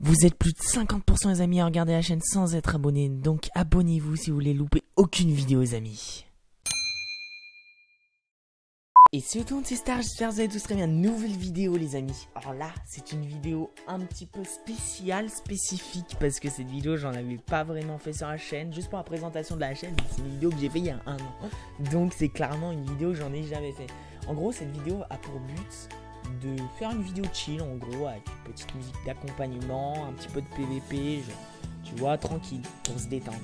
Vous êtes plus de 50% les amis à regarder la chaîne sans être abonné, donc abonnez-vous si vous voulez louper aucune vidéo les amis. Et c'est tout c'est Star, j'espère que vous allez tous très bien. Nouvelle vidéo les amis. Alors là, c'est une vidéo un petit peu spéciale, spécifique, parce que cette vidéo, j'en avais pas vraiment fait sur la chaîne, juste pour la présentation de la chaîne. C'est une vidéo que j'ai fait il y a un an. Donc c'est clairement une vidéo que j'en ai jamais fait. En gros, cette vidéo a pour but de faire une vidéo chill en gros avec une petite musique d'accompagnement, un petit peu de PVP, tu vois, tranquille pour se détendre.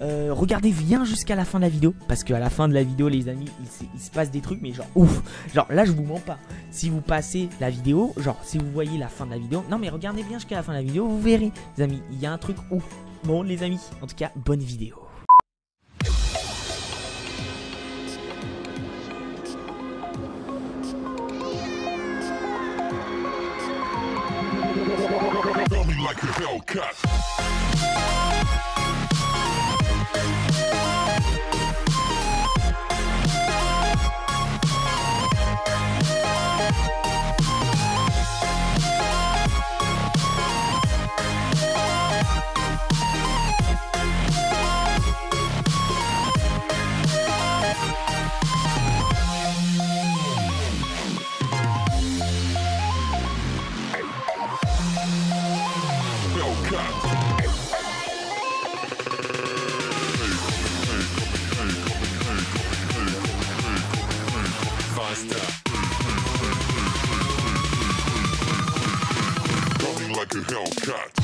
Euh, regardez bien jusqu'à la fin de la vidéo parce qu'à la fin de la vidéo, les amis, il, se passe des trucs, mais genre ouf. Genre là, je vous mens pas. Si vous passez la vidéo, genre si vous voyez la fin de la vidéo, non mais regardez bien jusqu'à la fin de la vidéo, vous verrez, les amis, il y a un truc ouf. Bon, les amis, en tout cas, bonne vidéo. Like a Hellcat. Like a Hellcat.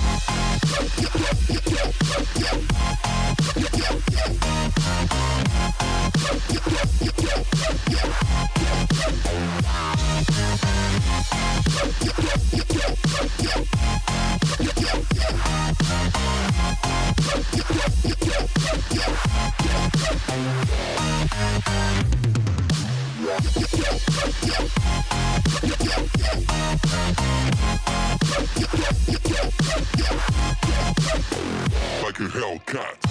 Like a Hellcat.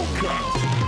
Oh God.